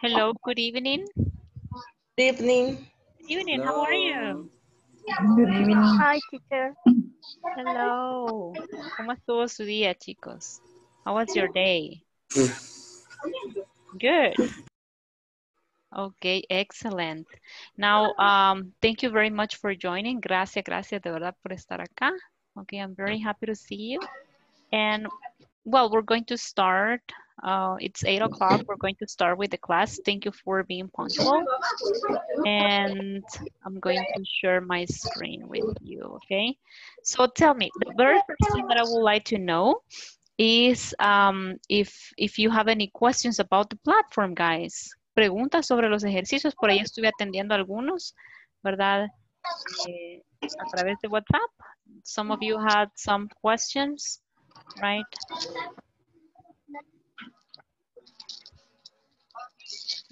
Hello, good evening. Good evening. Good evening, how are you? Good evening. Hi, teacher. Hello. ¿Cómo estuvo su día, chicos? How was your day? Good. Okay, excellent. Now, um, thank you very much for joining. Gracias, gracias de verdad por estar acá. Okay, I'm very happy to see you. And, well, we're going to start. Uh, it's 8 o'clock. We're going to start with the class. Thank you for being punctual. And I'm going to share my screen with you, okay? So tell me, the very first thing that I would like to know is um, if, if you have any questions about the platform, guys. Preguntas sobre los ejercicios, por ahí estuve atendiendo algunos, ¿verdad? Eh, a través de WhatsApp. Some of you had some questions, right?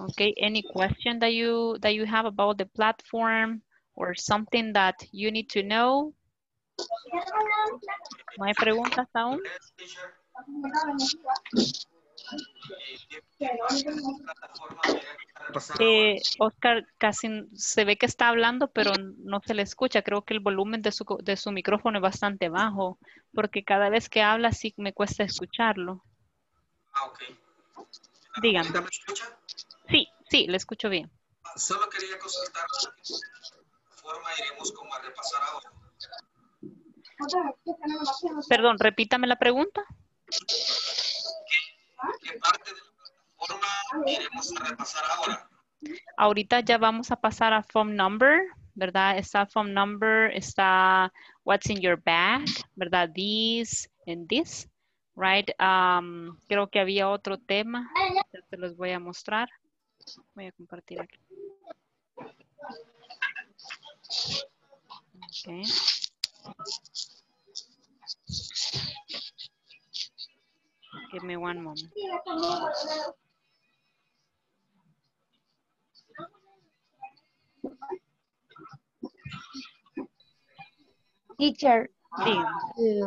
Okay, any question that you that you have about the platform or something that you need to know? ¿No hay preguntas aún? Eh, Oscar casi se ve que está hablando, pero no se le escucha. Creo que el volumen de su, de su micrófono es bastante bajo, porque cada vez que habla sí me cuesta escucharlo. Ah, ok. Dígame. ¿Ahorita me escucha? Sí, sí, le escucho bien. Solo quería consultar de qué forma iremos como a repasar ahora. Perdón, repítame la pregunta. ¿Qué parte de la plataforma iremos repasar ahora? Ahorita ya vamos a pasar a phone number, ¿verdad? Está phone number, está what's in your bag, ¿verdad? This and this, right? Um, creo que había otro tema, ya te los voy a mostrar. Voy a compartir aquí. Okay. Give me one moment. Teacher, Sí, eh,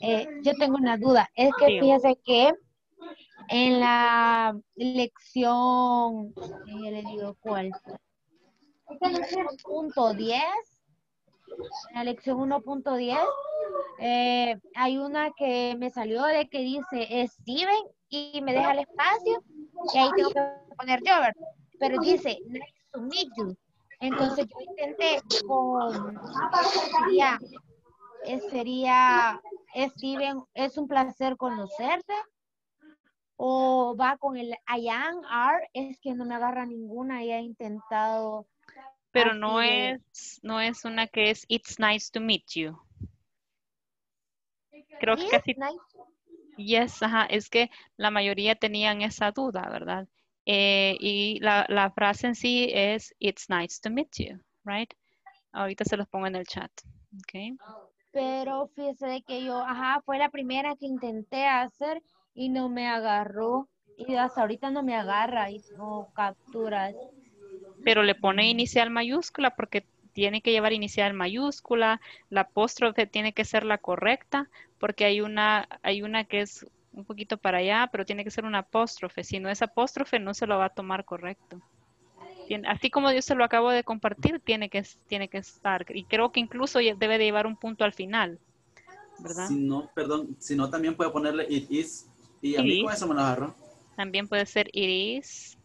eh, yo tengo una duda. Es que Sí. fíjese que en la lección, ya le digo cuál, punto 10, la lección 1.10, eh, hay una que me salió de que dice Steven y me deja el espacio y ahí tengo que poner yo, ¿verdad? Pero dice, nice to meet you. Entonces yo intenté con, sería, eh, sería, Steven, es un placer conocerte. O va con el I am, are, es que no me agarra ninguna y he intentado. Pero así no es, no es una que es It's nice to meet you. Creo que casi nice. Yes, ajá, es que la mayoría tenían esa duda, ¿verdad? Eh, y la, la frase en sí es, it's nice to meet you, right? Ahorita se los pongo en el chat, ¿ok? Pero fíjese que yo, ajá, fue la primera que intenté hacer y no me agarró. Y hasta ahorita no me agarra y no capturas. Pero le pone inicial mayúscula porque tiene que llevar inicial mayúscula, la apóstrofe tiene que ser la correcta, porque hay una, hay una que es un poquito para allá, pero tiene que ser una apóstrofe. Si no es apóstrofe, no se lo va a tomar correcto. Tiene- así como yo se lo acabo de compartir, tiene que, tiene que estar. Y creo que incluso debe de llevar un punto al final, ¿verdad? Si no, perdón, si no también puede ponerle it is. Y a mí con eso me lo agarró. También puede ser it is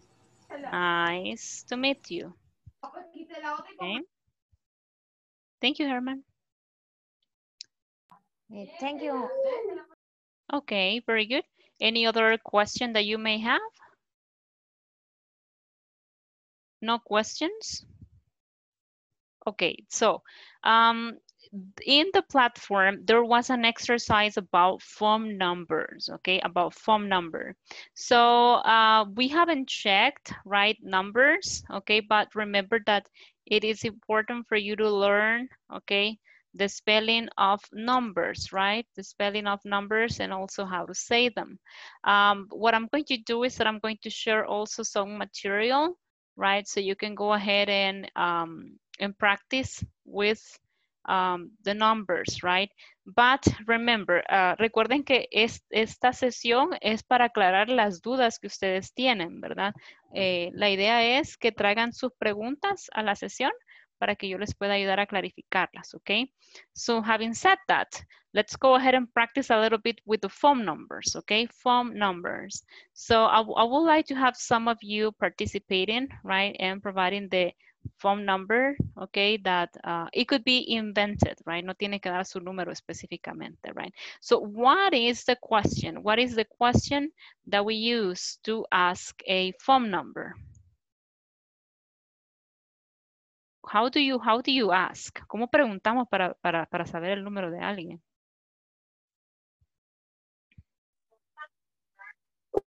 nice to meet you. Okay. Thank you, Herman. Eh, thank you. Okay, very good. Any other question that you may have? No questions? Okay, so um, in the platform, there was an exercise about phone numbers, okay, about phone number. So uh, we haven't checked, right, numbers, okay, but remember that it is important for you to learn, okay, the spelling of numbers, right? The spelling of numbers and also how to say them. Um, what I'm going to do is that I'm going to share also some material, right? So you can go ahead and, um, and practice with um, the numbers, right? But remember, uh, recuerden que es, esta sesión es para aclarar las dudas que ustedes tienen, ¿verdad? Eh, la idea es que traigan sus preguntas a la sesión para que yo les pueda ayudar a clarificarlas, okay? So having said that, let's go ahead and practice a little bit with the phone numbers, okay? Phone numbers. So I, I would like to have some of you participating, right? And providing the phone number, okay, that uh, it could be invented, right? No tiene que dar su número específicamente, right? So what is the question? What is the question that we use to ask a phone number? How do you, how do you ask? ¿Cómo preguntamos para, para, para saber el número de alguien?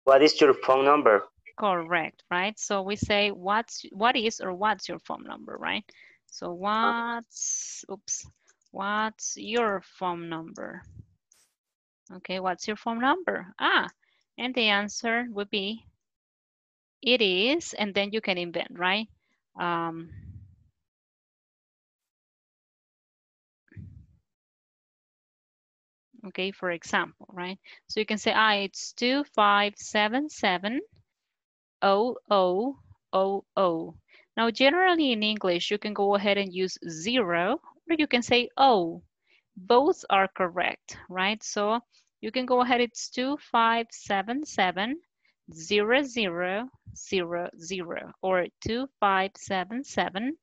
What is your phone number? Correct, right? So we say what's what is or what's your phone number, right? So what's oops, what's your phone number? Okay, what's your phone number? Ah, and the answer would be it is, and then you can invent, right? Um, okay, for example, right? So you can say, ah, it's 2577 O O O O. Now, generally in English, you can go ahead and use zero, or you can say O. Both are correct, right? So you can go ahead, it's 2577 zero zero zero zero or 2577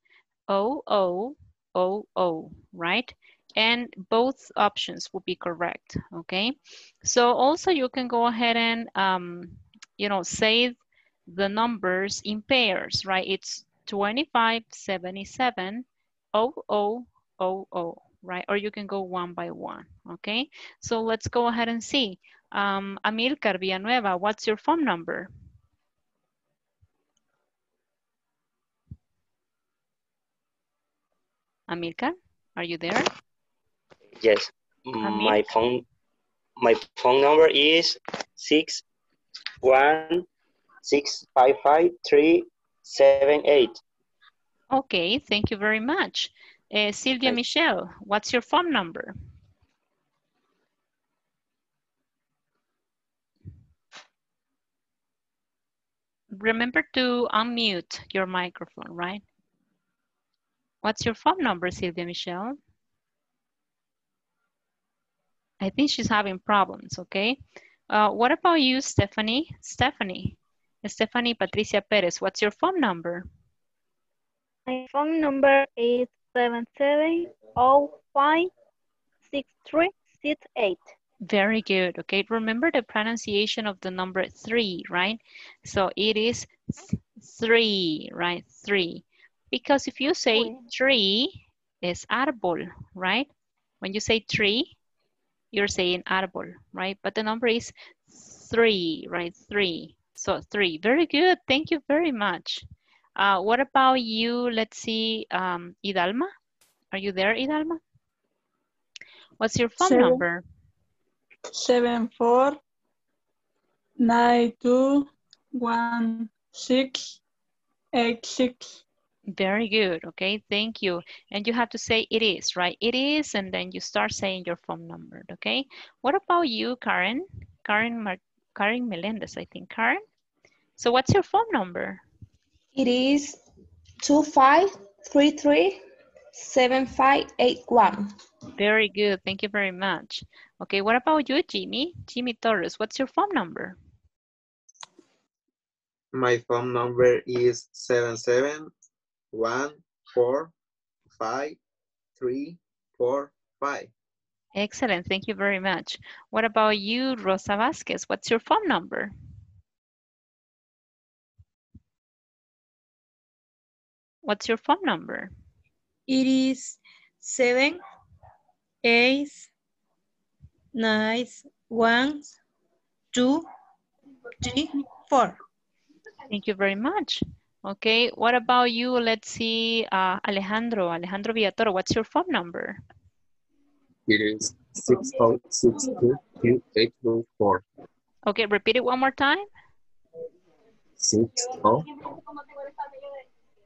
O O O O, right? And both options will be correct, okay? So also you can go ahead and, um, you know, say the numbers in pairs, right? It's 2577 0000, right? Or you can go one by one, okay? So let's go ahead and see. Um, Amilcar Villanueva, what's your phone number? Amilcar, are you there? Yes. My phone my phone number is six one six five five three seven eight. Okay, thank you very much. Uh, Sylvia Hi. Michelle, what's your phone number? Remember to unmute your microphone, right? What's your phone number, Sylvia Michelle? I think she's having problems, okay? Uh, what about you, Stephanie? Stephanie, Stephanie Patricia Perez, what's your phone number? My phone number is seven seven oh five six three six eight. Very good, okay? Remember the pronunciation of the number three, right? So it is th- three, right? Three. Because if you say Three. tree, it's árbol, right? When you say tree, you're saying árbol, right? But the number is three, right? Three. So three. Very good. Thank you very much. Uh, what about you? Let's see, um, Idalma. Are you there, Idalma? What's your phone Seven. number? seven four nine two one six eight six. Very good. Okay, thank you. And you have to say it is, right? It is, and then you start saying your phone number. Okay. What about you, Karen? Karen, Mar Karen Melendez, I think. Karen. So what's your phone number? It is two five three three seven five eight one. Very good. Thank you very much. Okay. What about you, Jimmy? Jimmy Torres. What's your phone number? My phone number is seven seven one four five three four five. Excellent. Thank you very much. What about you, Rosa Vasquez? What's your phone number? What's your phone number? It is seven eight nine one two three four. Thank you very much. Okay, what about you? Let's see, uh, Alejandro, Alejandro Villatoro, what's your phone number? It is six oh six two two eight two four. Okay, repeat it one more time. Six oh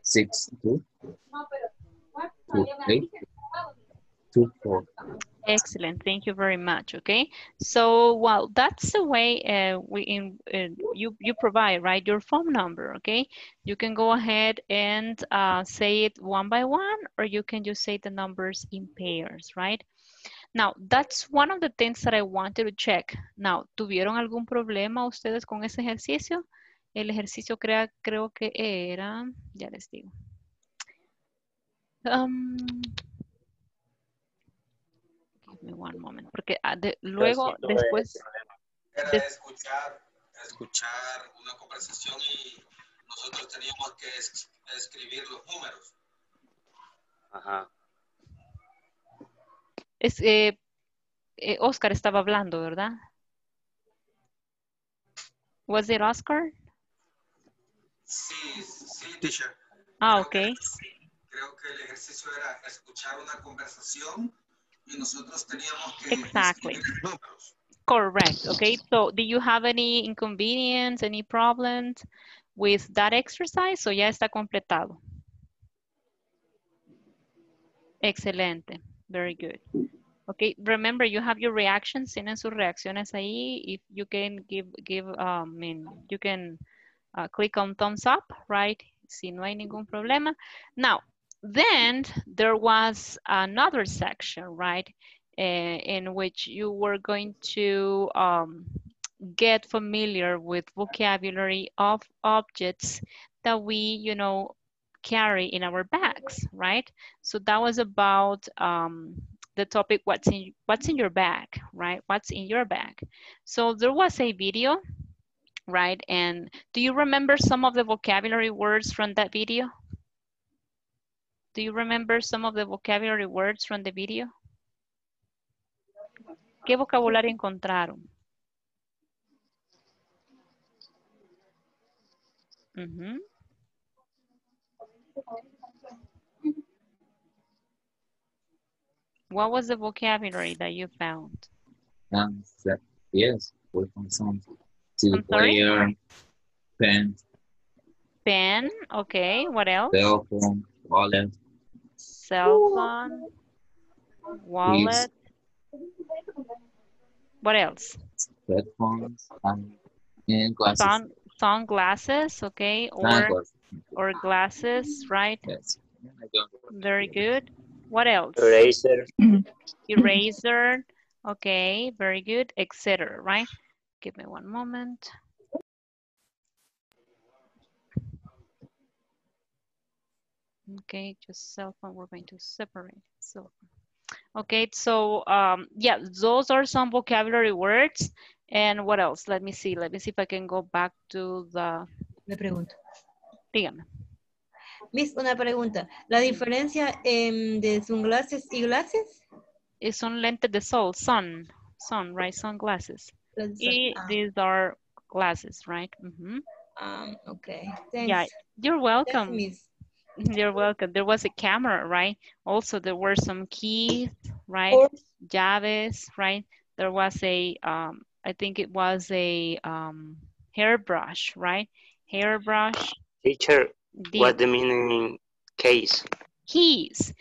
six two two eight two, four. Excellent. Thank you very much. Okay. So, well, that's the way uh, we in, uh, you you provide right your phone number. Okay. You can go ahead and uh, say it one by one, or you can just say the numbers in pairs, right? Now, that's one of the things that I wanted to check. Now, ¿tuvieron algún problema ustedes con ese ejercicio? El ejercicio crea, creo que era, ya les digo. Um, give me one moment, porque ah, de- luego, sí tuve después, Era escuchar, escuchar una conversación y nosotros teníamos que es- escribir los números. Ajá. es, eh, eh, Oscar estaba hablando, ¿verdad? Was it Oscar? Sí, sí, teacher. Ah, ok. Creo que el ejercicio era escuchar una conversación y nosotros teníamos que Exactly. escribir los números. Correct. Okay. So, do you have any inconvenience, any problems with that exercise? So, ya está completado. Excelente. Very good. Okay. Remember, you have your reactions. Tienen sus reacciones ahí. If you can give, give, um, I mean, you can uh, click on thumbs up, right? Si no hay ningún problema. Now, then there was another section, right? eh, in which you were going to um, get familiar with vocabulary of objects that we, you know, carry in our bags, right? So that was about um, the topic, what's in, what's in your bag, right? What's in your bag? So there was a video, right? And do you remember some of the vocabulary words from that video? Do you remember some of the vocabulary words from the video? ¿Qué vocabulario encontraron? Ujú. What was the vocabulary that you found? Ah, and that, yes, we found some CD I'm sorry? player, pen, Pen, okay, what else? cell phone, wallet, Cell phone, wallet. What else? headphones, and, and glasses. Sun, sunglasses, okay, or, Sunglasses, or glasses, right? yes. Very good. What else? Eraser. eraser. Okay, very good, etc. Right? Give me one moment. Okay, just cell phone, we're going to separate. So, okay, so um, yeah, those are some vocabulary words. And what else? Let me see. Let me see if I can go back to the. Le pregunto. Dígame. Miss, una pregunta. ¿La diferencia em, de sunglasses y glasses? Es un lente de sol, sun, sun, right? Sunglasses. Las- Y ah, these are glasses, right? Mm -hmm. um, okay. Thanks. Yeah, you're welcome. Miss. You're welcome. There was a camera, right? Also, there were some keys, right? Or- Llaves, right? There was a, um, I think it was a um, hairbrush, right? Hairbrush. Teacher, The what the meaning case? keys.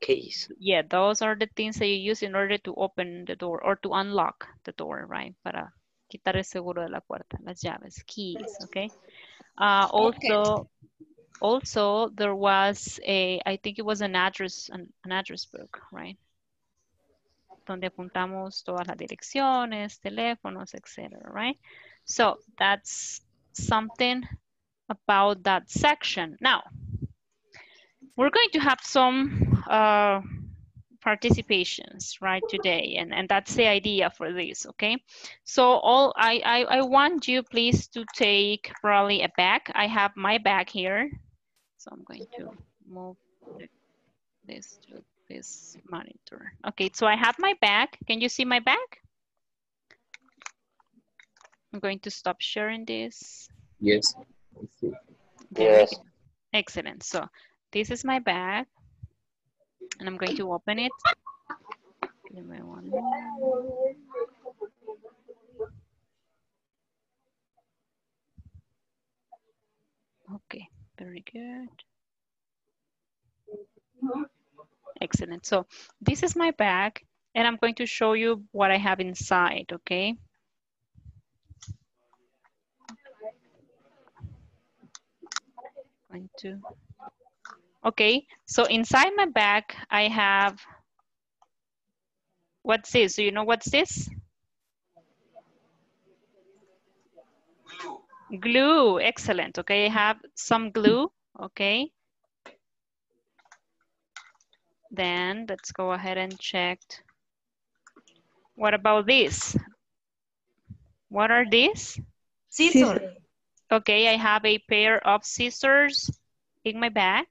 Case. Yeah, those are the things that you use in order to open the door or to unlock the door, right? Para quitar el seguro de la puerta, las llaves, keys, okay? Uh, also, also there was a, I think it was an address, an, an address book, right? Donde apuntamos todas las direcciones, teléfonos, etc., right? So that's something about that section. Now, we're going to have some uh, participations right today and and that's the idea for this okay so all I, I i want you please to take probably a bag i have my bag here so i'm going to move this to this monitor okay so i have my bag can you see my bag i'm going to stop sharing this Yes. I see. Very Yes. Excellent. So this is my bag and I'm going to open it. Give me one. Okay, very good. Excellent. excellent. So this is my bag and I'm going to show you what I have inside, okay? Going to, okay, so inside my bag, I have, what's this? Do you know what's this? Glue, Glue, excellent. Okay, I have some glue, okay. Then let's go ahead and check. What about this? What are these? Scissors. Okay, I have a pair of scissors in my bag.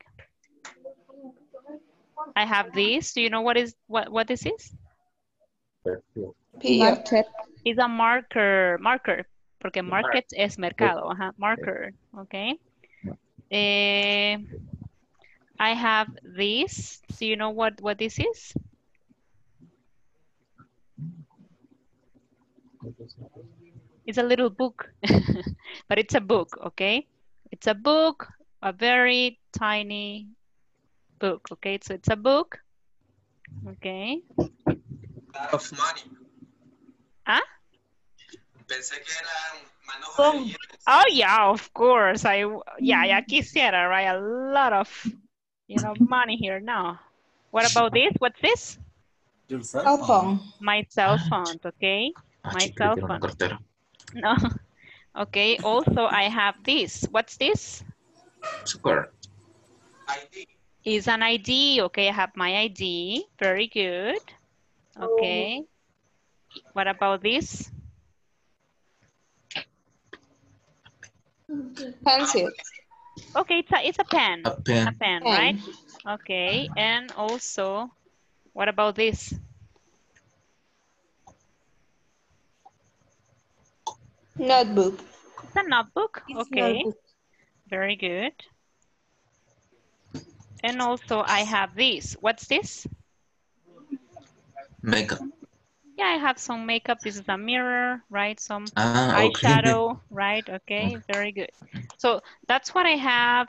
I have this. Do you know what is what what this is? Marker. It's a marker, marker, porque market es mercado, ajá, marker, okay. Eh, I have this. Do you know what what this is? It's a little book, but it's a book, okay? It's a book, a very tiny book, okay? So it's a book, okay? Of money. ¿Ah? Pensé que eran manojos de billetes. Oh yeah, of course. I yeah, ya quisiera, right? A lot of you know money here now. What about this? What's this? Your cell Cell phone. phone. My cell phone, okay? Ah, My chico, yo cell phone. No. Okay, also I have this. What's this? Super. ID. Is an ID. Okay, I have my ID. Very good. Okay. What about this? Pencil. Okay, it's a it's a pen. A pen. A pen, Pen. right? Okay, and also, what about this? Notebook. It's a notebook. It's Okay, notebook. very good. And also, I have this. What's this? Makeup. Yeah, I have some makeup. This is a mirror, right? Some Ah, okay. eyeshadow, right? Okay, very good. So that's what I have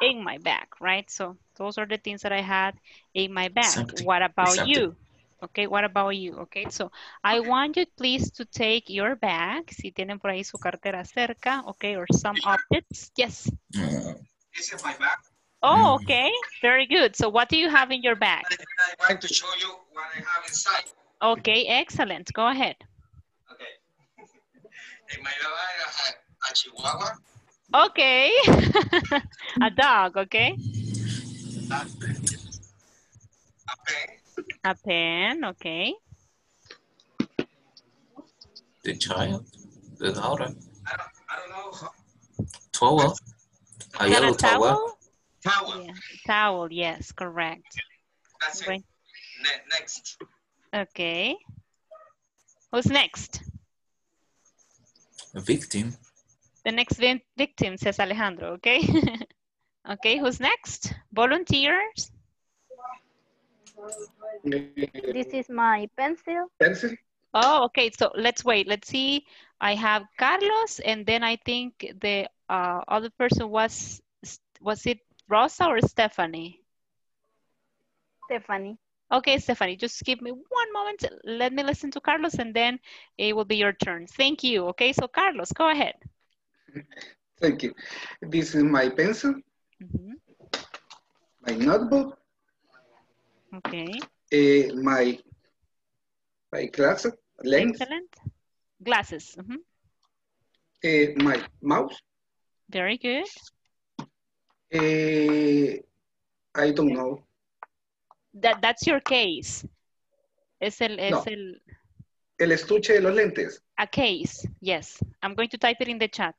in my bag, right? So those are the things that I had in my bag. Exactly. What about Exactly. you? Okay, what about you? Okay, so I want you please to take your bag, si tienen por ahí su cartera cerca, okay, or some objects. Yes. Mm, This is my bag. Oh, Mm. okay, very good. So what do you have in your bag? And I'm going to show you what I have inside. Okay, excellent. Go ahead. Okay. En my bag I have a chihuahua, Okay. A dog, okay? a pen, A pen, okay. The child. The daughter. I don't, I don't know, Towel. A yellow a towel. towel? Towel. Yeah. Towel, yes, correct. That's it. Right. Ne- next. Okay. Who's next? A victim. The next vi- victim, says Alejandro, okay? okay, who's next? Volunteers? This is my pencil. Pencil. Oh, okay, so let's wait. Let's see. I have Carlos, and then I think the uh, other person was, was it Rosa or Stephanie? Stephanie. Okay, Stephanie, just give me one moment. Let me listen to Carlos, and then it will be your turn. Thank you. Okay, so Carlos, go ahead. Thank you. This is my pencil, Mhm. my notebook, Okay, eh, my my glasses, lens, excellent. Glasses. mhm. eh, my mouse. Very good. Eh, I don't know. That, that's your case. Es el, es No. el, El estuche de los lentes. a case. Yes. I'm going to type it in the chat.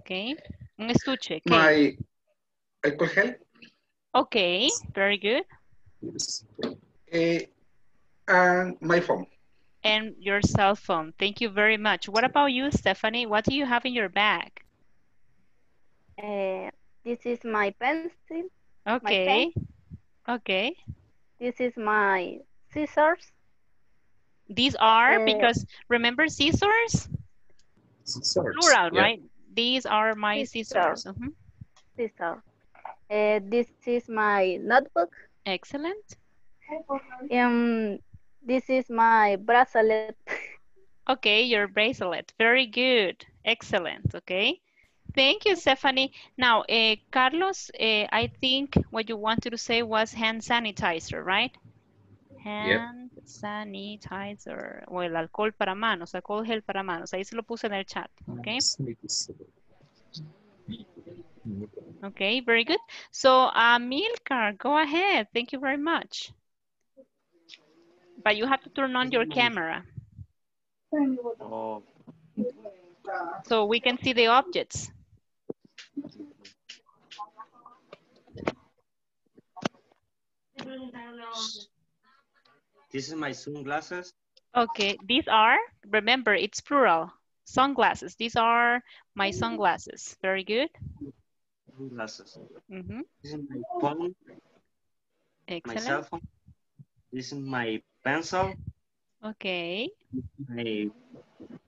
Okay. Un estuche. Case. My alcohol gel. Okay. Very good. Yes. eh, and my phone. And your cell phone. Thank you very much. What about you, Stephanie? What do you have in your bag? Uh, this is my pencil. Okay. Okay. This is my scissors. These are Uh, because remember scissors? Scissors. Plural, Yeah. right? These are my Scissors. scissors. Mhm. Scissors. Uh, this is my notebook. Excellent. Um, this is my bracelet. Okay, your bracelet. Very good. Excellent. Okay. Thank you, Stephanie. Now, eh, Carlos, eh, I think what you wanted to say was hand sanitizer, right? Hand sanitizer. O el alcohol para manos, alcohol gel para manos. Ahí se lo puse en el chat. Okay. Okay, very good. So, uh, Milcar, go ahead. Thank you very much. But you have to turn on your camera. Oh, So we can see the objects. This is my sunglasses. Okay, these are, remember, it's plural. Sunglasses. These are my sunglasses. Very good. Sunglasses. Mhm. This is my phone, my cell phone. This is my pencil. Okay. My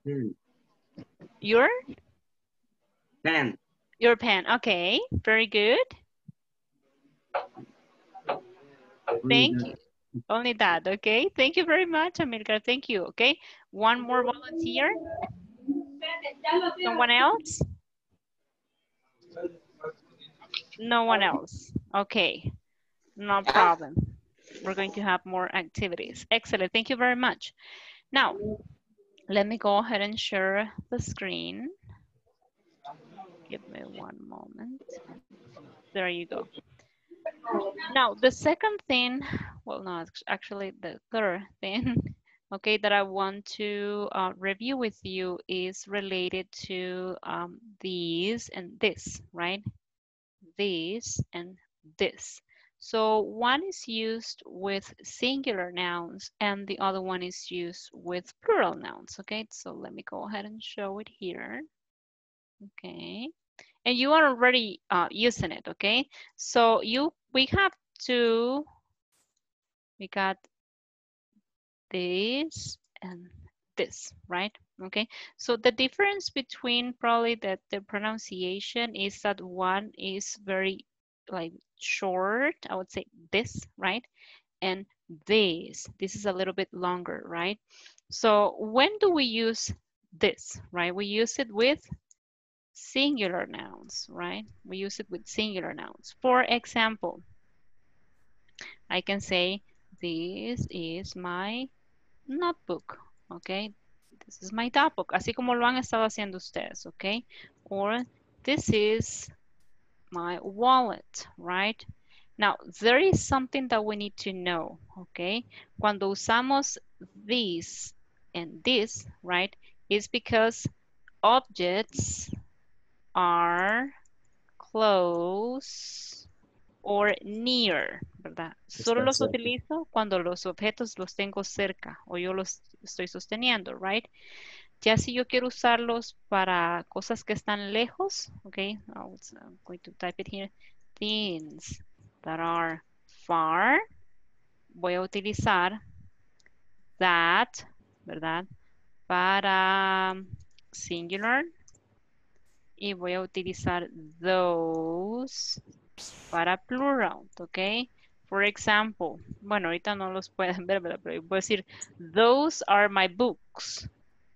pen. Your, pen. Your pen. Okay, very good. Thank you. Only that, okay? Thank you very much, Amilcar. Thank you, okay? One more volunteer. Someone else? No one else. Okay, no problem. We're going to have more activities. Excellent, thank you very much. Now, let me go ahead and share the screen. Give me one moment. There you go. Now, the second thing, well, no, actually the third thing, okay, that I want to uh, review with you is related to um, these and this, right? These and this. So one is used with singular nouns and the other one is used with plural nouns, okay? So let me go ahead and show it here. Okay. And you are already uh, using it, okay? So you, we have to, we got this and this, right? Okay, so the difference between probably that the pronunciation is that one is very like short, I would say this, right? And this, this is a little bit longer, right? So when do we use this, right? We use it with singular nouns, right? We use it with singular nouns. For example, I can say, this is my notebook, okay? This is my notebook, así como lo han estado haciendo ustedes, okay? Or this is my wallet, right? Now, there is something that we need to know, okay? Cuando usamos this and this, right, is because objects are close or near, ¿verdad? Solo los cerca. utilizo cuando los objetos los tengo cerca o yo los estoy sosteniendo, right? Ya si yo quiero usarlos para cosas que están lejos, okay, I'm going to type it here, things that are far, voy a utilizar that, ¿verdad? Para singular y voy a utilizar those para plural, ¿ok? For example, bueno, ahorita no los pueden ver, pero decir, those are my books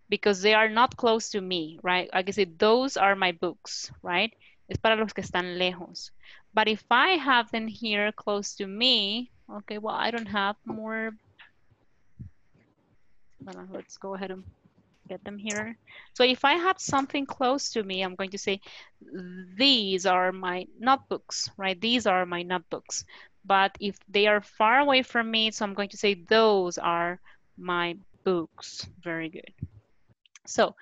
because they are not close to me, right? I can say, those are my books, right? Es para los que están lejos. But if I have them here close to me, okay, well, I don't have more. Let's go ahead and get them here. So if I have something close to me, I'm going to say, these are my notebooks, right? These are my notebooks. But if they are far away from me, so I'm going to say, those are my books. Very good. So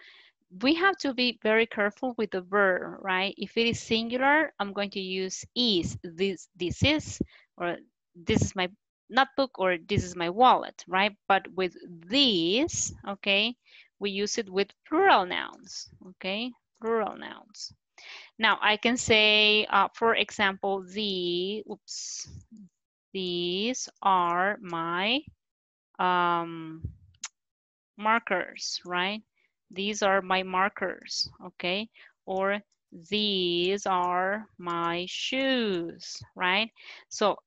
we have to be very careful with the verb, right? If it is singular, I'm going to use is. This, this is, or this is my notebook, or this is my wallet, right? But with these, okay, we use it with plural nouns, okay? Plural nouns. Now I can say, uh, for example, the, oops, these are my um, markers, right? These are my markers, okay? Or These are my shoes, right? So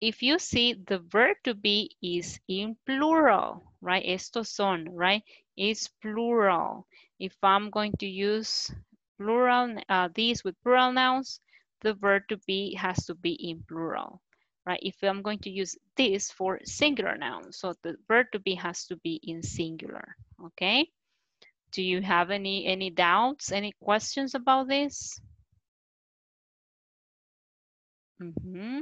if you see the verb to be is in plural, right? Estos son, right? Is plural. If I'm going to use plural, uh, these with plural nouns, the verb to be has to be in plural, right? If I'm going to use this for singular nouns, so the verb to be has to be in singular, okay? Do you have any, any doubts, any questions about this? Mm -hmm.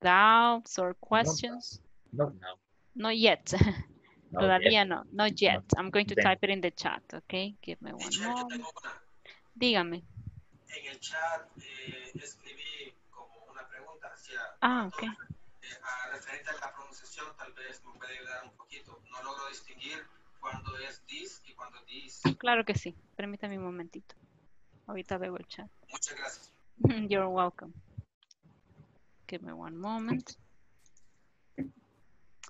Doubts or questions? No, no. Not yet. Not Todavía yet. no, not yet. I'm going to Then. type it in the chat, okay? Give me one moment. Dígame. En el chat eh, escribí como una pregunta hacia Ah, ok. eh, a- referente a la pronunciación, tal vez me puede ayudar un poquito. No logro distinguir cuando es this y cuando this. Claro que sí. Permítame un momentito. Ahorita veo el chat. Muchas gracias. You're welcome. Give me one moment.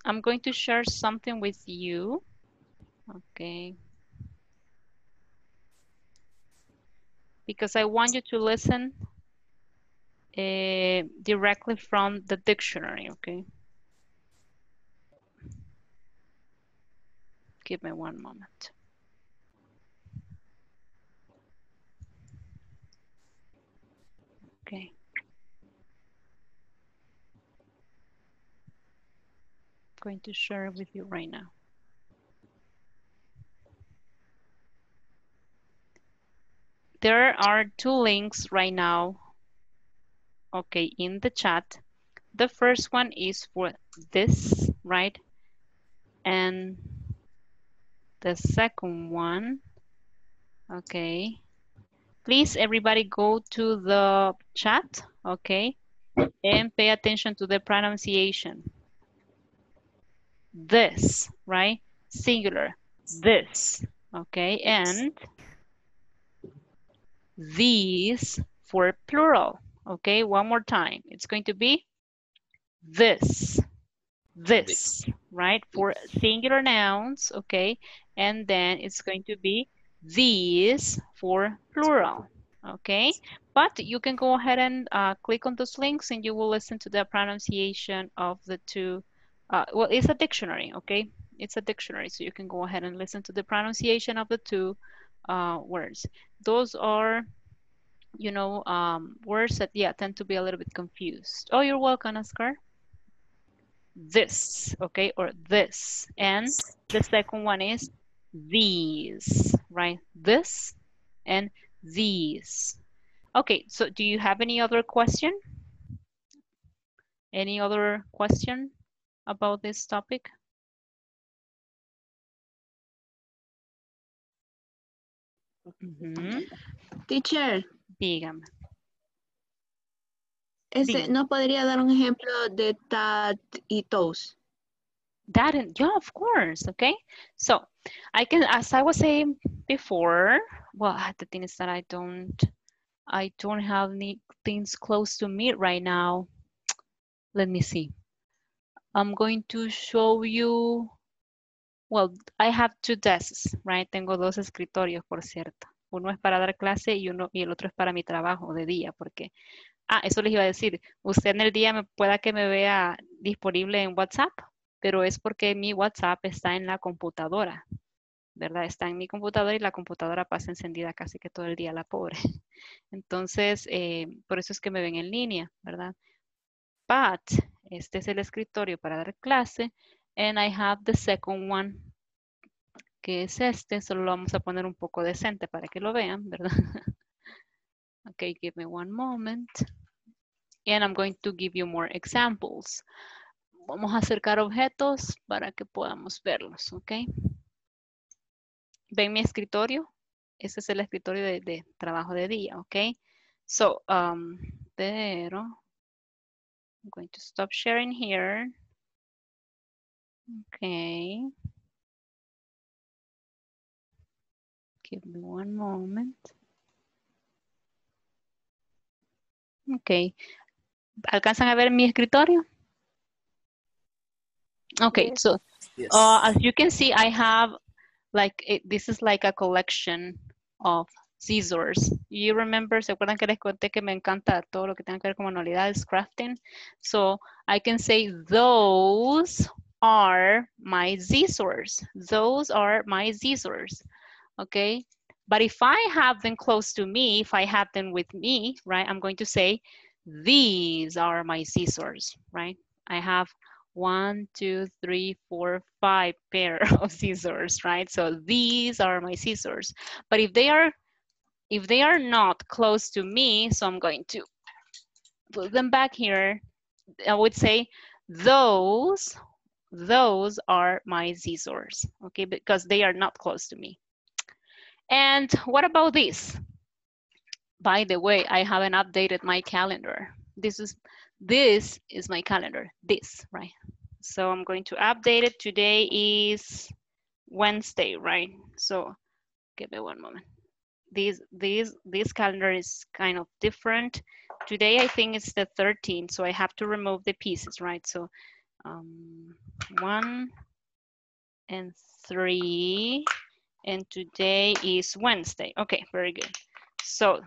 I'm going to share something with you. Okay. Because I want you to listen uh, directly from the dictionary, okay? Give me one moment. Okay. Going to share with you right now. There are two links right now, okay, in the chat. The first one is for this, right? And the second one, okay. Please, everybody go to the chat, okay? And pay attention to the pronunciation this, right? Singular, this, okay? And these for plural, okay? One more time. It's going to be this, this, right? For singular nouns, okay? And then it's going to be these for plural, okay? But you can go ahead and uh, click on those links and you will listen to the pronunciation of the two uh, well, it's a dictionary, okay? It's a dictionary, so you can go ahead and listen to the pronunciation of the two uh, words. Those are, you know, um, words that, yeah, tend to be a little bit confused. Oh, you're welcome, Oscar. This, okay, or this. And the second one is these, right? This and these. Okay, so do you have any other question? Any other question? About this topic? Ujú. Teacher, Dígame. ese, Dígame. ¿no podría dar un ejemplo de that y those? That, and- yeah, of course, okay? So, I can, as I was saying before, well, ah, the thing is that I don't, I don't have any things close to me right now. Let me see. I'm going to show you, well, I have two desks, right? Tengo dos escritorios, por cierto. Uno es para dar clase y, uno, y el otro es para mi trabajo de día, porque, ah, eso les iba a decir, usted en el día me, pueda que me vea disponible en WhatsApp, pero es porque mi WhatsApp está en la computadora, ¿verdad? Está en mi computadora y la computadora pasa encendida casi que todo el día, la pobre. Entonces, eh, por eso es que me ven en línea, ¿verdad? But, este es el escritorio para dar clase, and I have the second one, que es este, solo lo vamos a poner un poco decente para que lo vean, ¿verdad? okay, give me one moment. And I'm going to give you more examples. Vamos a acercar objetos para que podamos verlos, ¿ok? ¿Ven mi escritorio? Ese es el escritorio de, trabajo de día, ¿ok? So, um, pero I'm going to stop sharing here. Okay. Give me one moment. Okay. ¿Alcanzan a ver mi escritorio? Okay, Yes. so Yes. uh, as you can see, I have like, it, this is like a collection of scissors. You remember, ¿se acuerdan que les conté que me encanta todo lo que tenga que ver con manualidades, crafting? So I can say those are my scissors. Those are my scissors, okay? But if I have them close to me, if I have them with me, right, I'm going to say, these are my scissors, right? I have one, two, three, four, five pair of scissors, right? So these are my scissors. But if they are, if they are not close to me, so I'm going to put them back here, I would say those, those are my scissors, okay? Because they are not close to me. And what about this? By the way, I haven't updated my calendar. This is this is my calendar, this, right? So I'm going to update it. Today is Wednesday, right? So give me one moment. This, this, this calendar is kind of different. Today, I think it's the 13th, so I have to remove the pieces, right? So um, one and three, and today is Wednesday. Okay, very good. So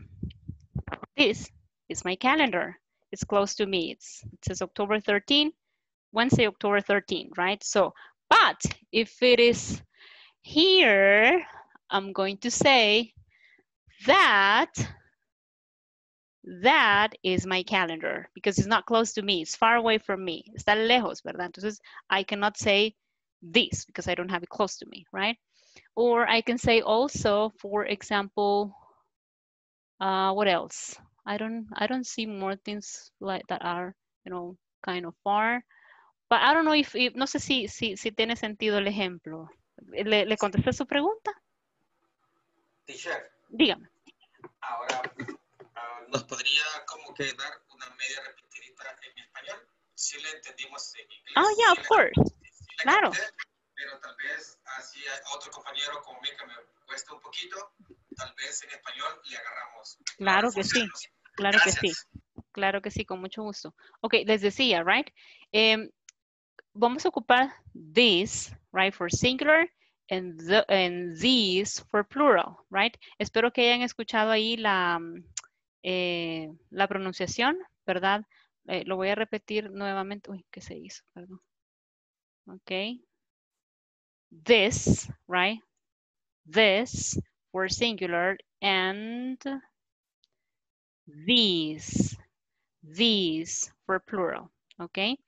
this is my calendar. It's close to me. It's, it says October 13, Wednesday, October 13, right? So, but if it is here, I'm going to say that that is my calendar because it's not close to me. It's far away from me. Está lejos, ¿verdad? Entonces, I cannot say this because I don't have it close to me, right? Or I can say also, for example, uh, what else? I don't I don't see more things like that are, you know, kind of far. But I don't know if, if no sé si, si, si tiene sentido el ejemplo. ¿Le, le contesté su pregunta? Teacher. Dígame. Ahora, uh, ¿nos podría como que dar una media repetidita en español? Si le entendimos en inglés. Oh, yeah, sí of course. sí claro. capté, pero tal vez así a otro compañero como mí que me cuesta un poquito, tal vez en español le agarramos. Claro que sí. Claro que sí. Claro que sí, con mucho gusto. Ok, les decía, right? Um, vamos a ocupar this, right, for singular and, the, and these for plural, right? Espero que hayan escuchado ahí la, eh, la pronunciación, ¿verdad? Eh, lo voy a repetir nuevamente. Uy, ¿qué se hizo? Perdón. Ok. This, right? This for singular and these, these for plural, okay?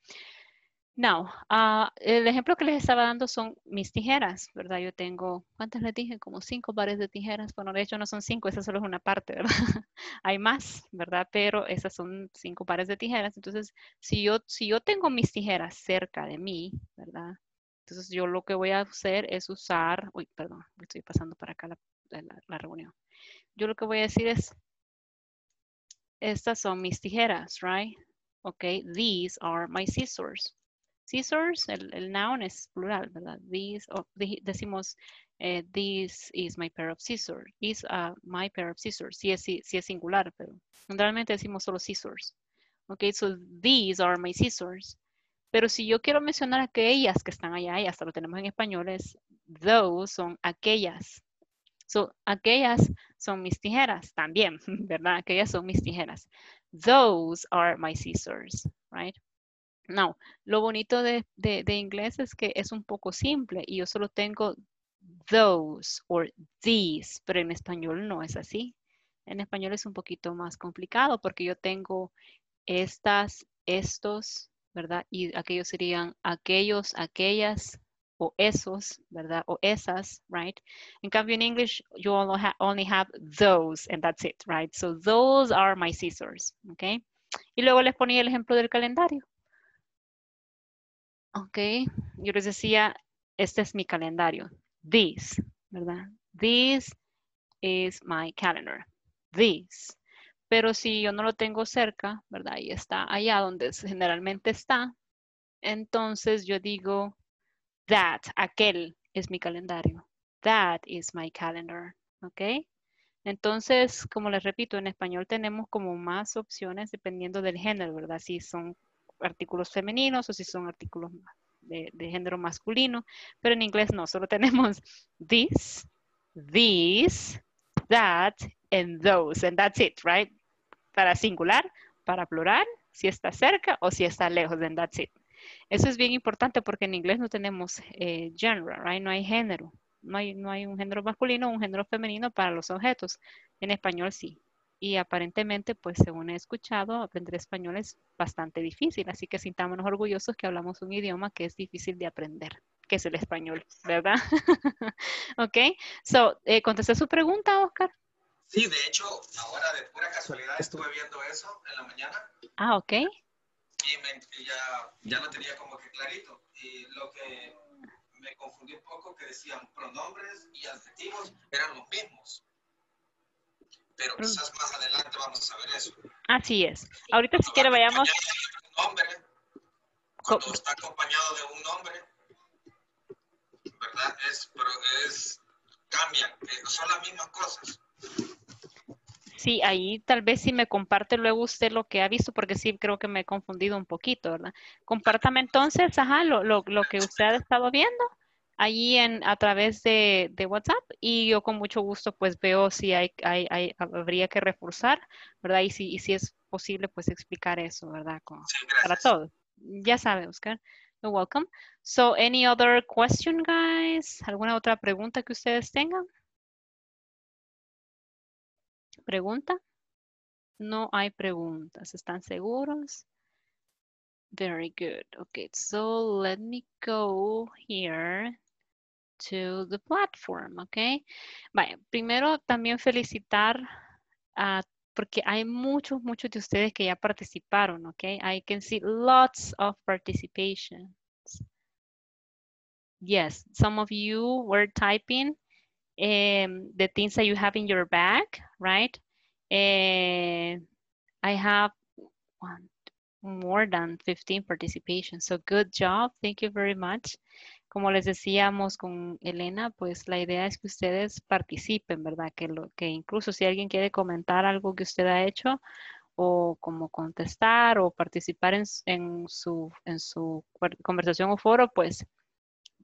Now, uh, el ejemplo que les estaba dando son mis tijeras, ¿verdad? Yo tengo, ¿cuántas les dije? Como cinco pares de tijeras. Bueno, de hecho no son cinco, esa solo es una parte, ¿verdad? Hay más, ¿verdad? Pero esas son cinco pares de tijeras. Entonces, si yo, si yo tengo mis tijeras cerca de mí, ¿verdad? Entonces, yo lo que voy a hacer es usar, uy, perdón, estoy pasando para acá la, la, la reunión. Yo lo que voy a decir es, estas son mis tijeras, right? Okay, these are my scissors. Scissors, el, noun es plural, ¿verdad? These, decimos, eh, this is my pair of scissors. Is uh, my pair of scissors. Si es, si, si es singular, pero generalmente decimos solo scissors. Okay, so these are my scissors. Pero si yo quiero mencionar aquellas que están allá, y hasta lo tenemos en español, es those son aquellas. So, aquellas son mis tijeras también, ¿verdad? Aquellas son mis tijeras. Those are my scissors, right? Now, lo bonito de, de, inglés es que es un poco simple y yo solo tengo those or these, pero en español no es así. En español es un poquito más complicado porque yo tengo estas, estos, ¿verdad? Y aquellos serían aquellos, aquellas, o esos, ¿verdad? O esas, right? En cambio, en English, you only, only have those, and that's it, right? So those are my scissors, okay? Y luego les ponía el ejemplo del calendario. Ok, yo les decía, este es mi calendario. This, ¿verdad? This is my calendar. This. Pero si yo no lo tengo cerca, ¿verdad? Y está allá donde generalmente está, entonces yo digo, That, aquel es mi calendario. That is my calendar. ¿Ok? Entonces, como les repito, en español tenemos como más opciones dependiendo del género, ¿verdad? Si son artículos femeninos o si son artículos de, género masculino. Pero en inglés no, solo tenemos this, these, that and those, and that's it, right? Para singular, para plural, si está cerca o si está lejos, and that's it. Eso es bien importante porque en inglés no tenemos eh, right? No hay género. No hay, no hay un género masculino o un género femenino para los objetos. En español sí. Y aparentemente, pues según he escuchado, aprender español es bastante difícil. Así que sintámonos orgullosos que hablamos un idioma que es difícil de aprender, que es el español, ¿verdad? ok. So, eh, ¿contesté su pregunta, Oscar? Sí, de hecho, ahora de pura casualidad estuve viendo eso en la mañana. Ah, ok. Y me- ya, ya lo tenía como que clarito. Y lo que me confundí un poco que decían pronombres y adjetivos eran los mismos. Pero quizás más adelante vamos a ver eso. Así es. Ahorita si quiere vayamos. Nombre, cuando está acompañado de un nombre, ¿verdad? Es, pero es, cambian, son las mismas cosas. Sí, ahí tal vez si me comparte luego usted lo que ha visto, porque sí creo que me he confundido un poquito, ¿verdad? Compártame entonces, ajá, lo, lo, lo que usted ha estado viendo allí en, a través de, de WhatsApp y yo con mucho gusto pues veo si hay, hay, hay habría que reforzar, ¿verdad? Y si, y si es posible pues explicar eso, ¿verdad? Con- para todos. Ya sabe, Oscar. You're welcome. So, any other question, guys? ¿Alguna otra pregunta que ustedes tengan? ¿Pregunta? No hay preguntas. ¿Están seguros? Very good. Okay, so let me go here to the platform, okay? Vaya, primero también felicitar a porque hay muchos, muchos de ustedes que ya participaron, okay? I can see lots of participation. Yes, some of you were typing um, the things that you have in your bag, right? And I have one, more than 15 participations. So good job. Thank you very much. Como les decíamos con Elena, pues la idea es que ustedes participen, ¿verdad? Que, lo, que incluso si alguien quiere comentar algo que usted ha hecho o como contestar o participar en, su, en su conversación o foro, pues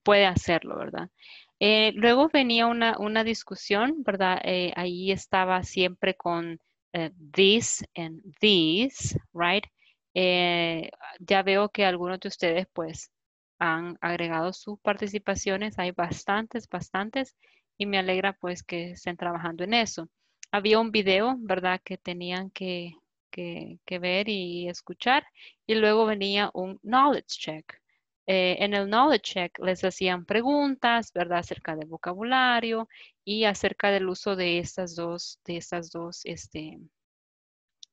puede hacerlo, ¿verdad? Eh, luego venía una, una discusión, ¿verdad? Eh, ahí estaba siempre con eh, this and these, right? Ya veo que algunos de ustedes pues han agregado sus participaciones, hay bastantes, bastantes, y me alegra pues que estén trabajando en eso. Había un video, ¿verdad? Que tenían que, que, ver y escuchar, y luego venía un knowledge check. Eh, en el knowledge check les hacían preguntas, ¿verdad? Acerca del vocabulario y acerca del uso de estas dos, de estas dos, este,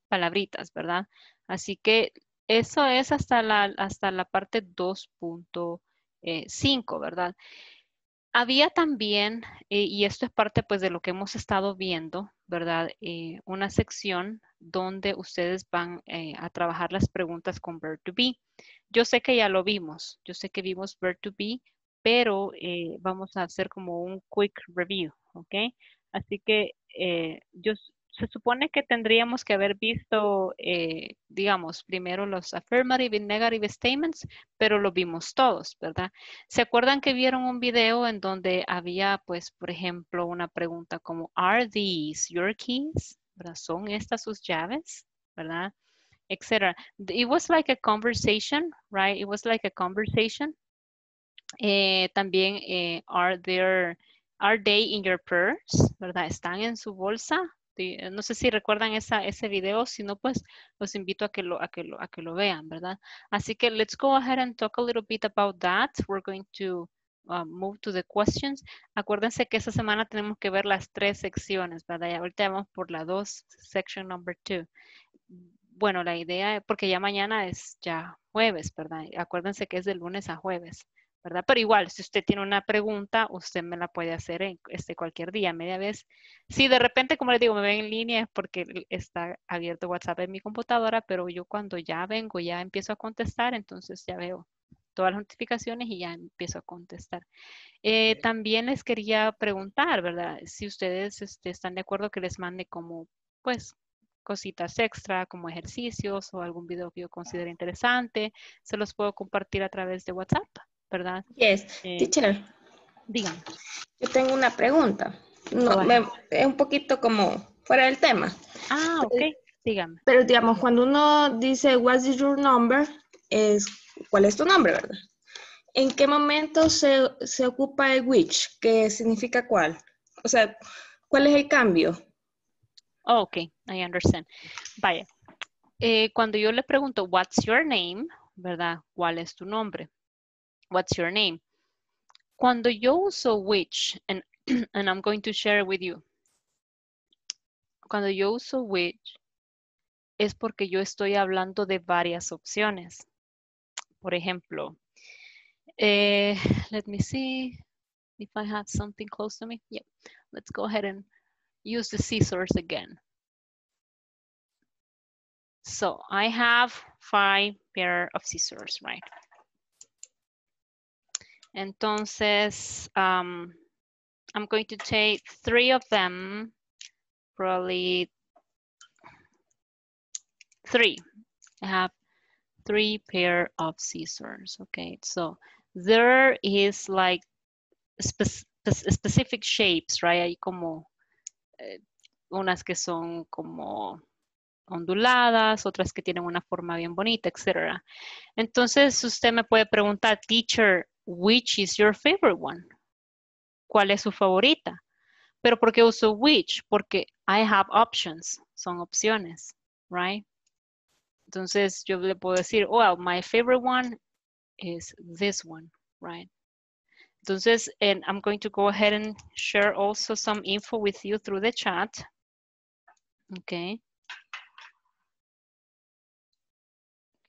palabritas, ¿verdad? Así que eso es hasta la, hasta la parte 2.5, ¿verdad? Había también, eh, y esto es parte pues de lo que hemos estado viendo, ¿verdad? Eh, una sección donde ustedes van eh, a trabajar las preguntas con verb to be. Yo sé que ya lo vimos, yo sé que vimos verb to be, pero eh, vamos a hacer como un quick review, ¿ok? Así que eh, yo se supone que tendríamos que haber visto, eh, digamos, primero los affirmative y negative statements, pero lo vimos todos, ¿verdad? ¿Se acuerdan que vieron un video en donde había, pues, por ejemplo, una pregunta como, ¿Are these your keys? ¿Son estas sus llaves? ¿Verdad? Etcétera. It was like a conversation, right? It was like a conversation. Eh, también, eh, are there, are they in your purse? ¿Verdad? ¿Están en su bolsa? Eh, no sé si recuerdan esa, ese video, si no, pues los invito a que, lo, a, que lo, a que lo vean, ¿verdad? Así que let's go ahead and talk a little bit about that. We're going to uh, move to the questions. Acuérdense que esta semana tenemos que ver las tres secciones, ¿verdad? Y ahorita vamos por la dos, section number two. Bueno, la idea, porque ya mañana es ya jueves, ¿verdad? Acuérdense que es de lunes a jueves. ¿Verdad? Pero igual, si usted tiene una pregunta, usted me la puede hacer en este, cualquier día, media vez. Si de repente, como les digo, me ven en línea es porque está abierto WhatsApp en mi computadora, pero yo cuando ya vengo, ya empiezo a contestar, entonces ya veo todas las notificaciones y ya empiezo a contestar. Eh, también les quería preguntar, ¿verdad? Si ustedes este, están de acuerdo que les mande como, pues, cositas extra como ejercicios o algún video que yo considere interesante, se los puedo compartir a través de WhatsApp. ¿Verdad? Yes, Eh, teacher. Digan. Yo tengo una pregunta. No, me- es un poquito como fuera del tema. Ah, ok. Dígame. Pero digamos, cuando uno dice, what is your number? Es, ¿cuál es tu nombre, verdad? ¿En qué momento se, se ocupa el which? ¿Qué significa cuál? O sea, ¿cuál es el cambio? Oh, ok, I understand. Vaya, eh, cuando yo le pregunto, what's your name? ¿Verdad? ¿Cuál es tu nombre? What's your name? Cuando yo uso which, and, and I'm going to share with you. Cuando yo uso which, es porque yo estoy hablando de varias opciones. Por ejemplo, eh, let me see if I have something close to me. Yeah, let's go ahead and use the scissors again. So I have five pair of scissors, right? Entonces, um, I'm going to take three of them, probably three. I have three pair of scissors, okay? So there is like spe specific shapes, right? Hay como eh, unas que son como onduladas, otras que tienen una forma bien bonita, etc. Entonces usted me puede preguntar, teacher, which is your favorite one? ¿Cuál es su favorita? Pero ¿por qué uso which? Porque I have options, son opciones, right? Entonces yo le puedo decir, oh, well, my favorite one is this one, right? Entonces, and I'm going to go ahead and share also some info with you through the chat. Okay.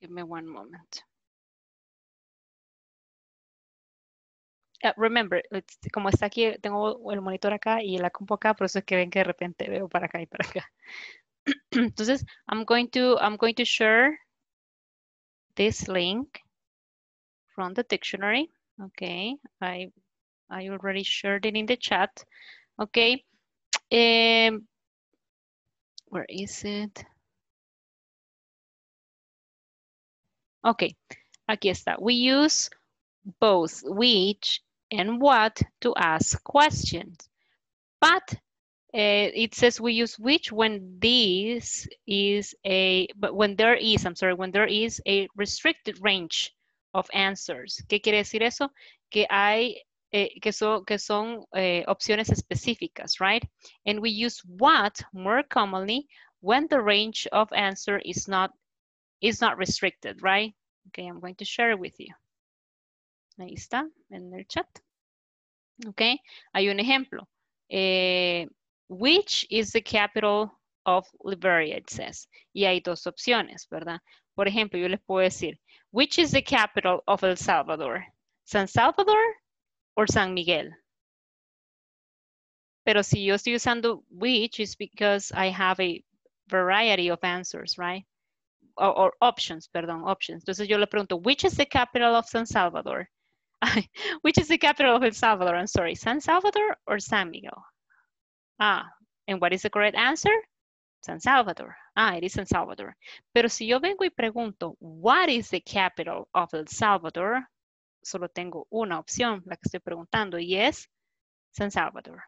Give me one moment. Remember, como está aquí, tengo el monitor acá y la compu acá, por eso es que ven que de repente veo para acá y para acá. Entonces, I'm going to I'm going to share this link from the dictionary. Okay, I I already shared it in the chat. Okay, um, where is it? Okay, aquí está. We use both which and what to ask questions. But uh, it says we use which when this is a, but when there is, I'm sorry, when there is a restricted range of answers. ¿Qué quiere decir eso? Que hay, eh, que, so, que son eh, opciones específicas, right? And we use what more commonly when the range of answer is not, is not restricted, right? Okay, I'm going to share it with you. Ahí está, en el chat. Okay, hay un ejemplo. Eh, which is the capital of Liberia, it says. Y hay dos opciones, ¿verdad? Por ejemplo, yo les puedo decir, which is the capital of El Salvador? ¿San Salvador o San Miguel? Pero si yo estoy usando which, is because I have a variety of answers, right? Or, or options, perdón, options. Entonces yo le pregunto, which is the capital of San Salvador? Which is the capital of El Salvador? I'm sorry, San Salvador or San Miguel? Ah, and what is the correct answer? San Salvador. Ah, it is San Salvador. Pero si yo vengo y pregunto, what is the capital of El Salvador? Solo tengo una opción, la que estoy preguntando, y es San Salvador.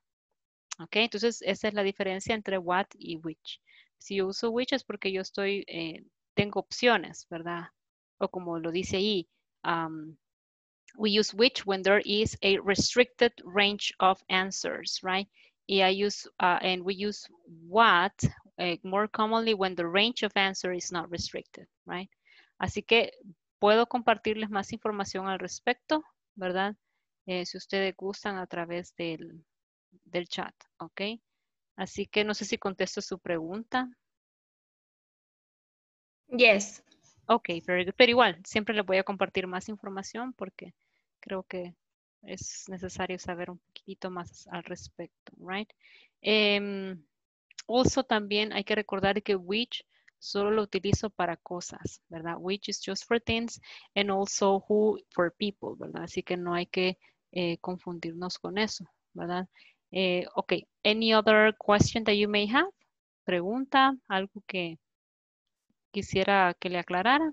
Ok, entonces esa es la diferencia entre what y which. Si yo uso which es porque yo estoy, eh, tengo opciones, ¿verdad? O como lo dice ahí, um, we use which when there is a restricted range of answers, right? I use, uh, and we use what uh, more commonly when the range of answer is not restricted, right? Así que puedo compartirles más información al respecto, ¿verdad? Eh, si ustedes gustan a través del, del chat, ¿ok? Así que no sé si contesto su pregunta. Yes. Ok, very good. Pero igual, siempre les voy a compartir más información porque creo que es necesario saber un poquito más al respecto, right? Um, also también hay que recordar que which solo lo utilizo para cosas, ¿verdad? Which is just for things and also who for people, ¿verdad? Así que no hay que eh, confundirnos con eso, ¿verdad? Eh, ok, any other question that you may have? Pregunta, algo que quisiera que le aclarara.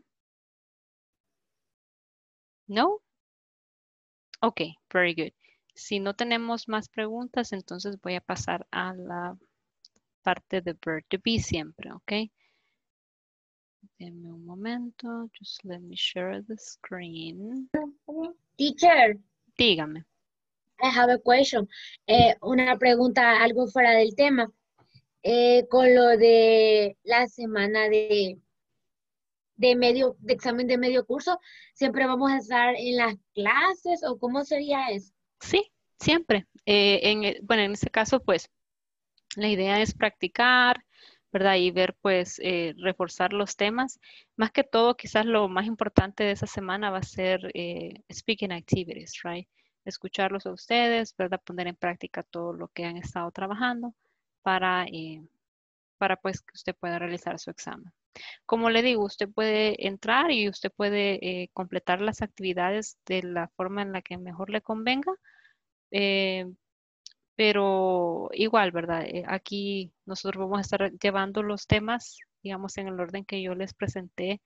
No? Ok, very good. Si no tenemos más preguntas, entonces voy a pasar a la parte de verb to be siempre, ¿ok? Denme un momento. Just let me share the screen. Teacher, Dígame. I have a question. Eh, una pregunta algo fuera del tema. Eh, con lo de la semana de, de medio, de examen de medio curso, ¿siempre vamos a estar en las clases o cómo sería eso? Sí, siempre. Eh, en, el- bueno, en este caso, pues, la idea es practicar, ¿verdad? Y ver, pues, eh, reforzar los temas. Más que todo, quizás lo más importante de esa semana va a ser eh, speaking activities, right? Escucharlos a ustedes, ¿verdad? Poner en práctica todo lo que han estado trabajando para, eh, para pues, que usted pueda realizar su examen. Como le digo, usted puede entrar y usted puede eh, completar las actividades de la forma en la que mejor le convenga. Eh, pero igual, ¿verdad? Eh, aquí nosotros vamos a estar llevando los temas, digamos, en el orden que yo les presenté